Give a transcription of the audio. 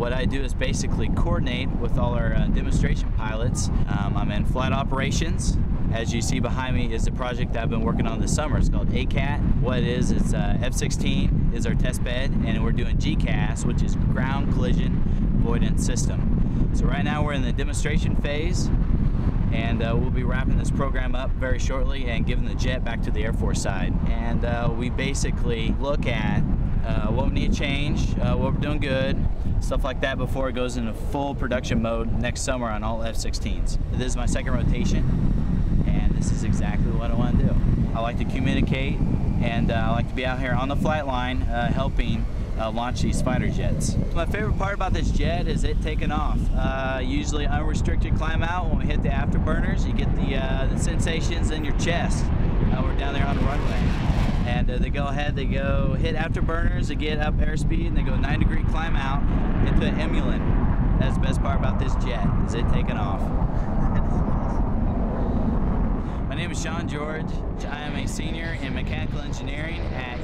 what I do is basically coordinate with all our uh, demonstration pilots. Um, I'm in flight operations. As you see behind me is the project that I've been working on this summer. It's called ACAT. What it is, it's uh, F-16 is our test bed, and we're doing GCAS, which is Ground Collision Avoidance System. So right now we're in the demonstration phase, and uh, we'll be wrapping this program up very shortly and giving the jet back to the Air Force side. And uh, we basically look at uh, what we need to change, uh, what we're doing good, stuff like that before it goes into full production mode next summer on all F-16s. This is my second rotation, and this is exactly what I want to do. I like to communicate, and uh, I like to be out here on the flight line uh, helping uh, launch these fighter jets. My favorite part about this jet is it taking off. Uh, usually unrestricted climb out when we hit the afterburners, you get the, the sensations in your chest. We're down there. And uh, they go ahead, they go hit afterburners, they get up airspeed, and they go nine degree climb out into Emulan. That's the best part about this jet, is it taking off. My name is Sean George. I am a senior in mechanical engineering at